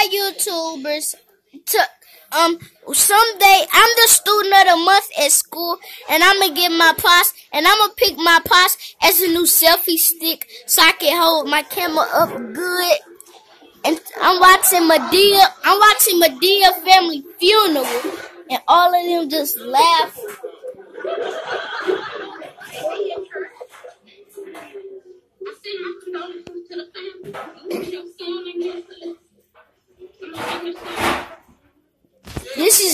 my YouTubers to um someday I'm the student of the month at school and I'm gonna get my pos and I'm gonna pick my pos as a new selfie stick so I can hold my camera up good. And I'm watching Madea I'm watching Madea family funeral and all of them just laugh.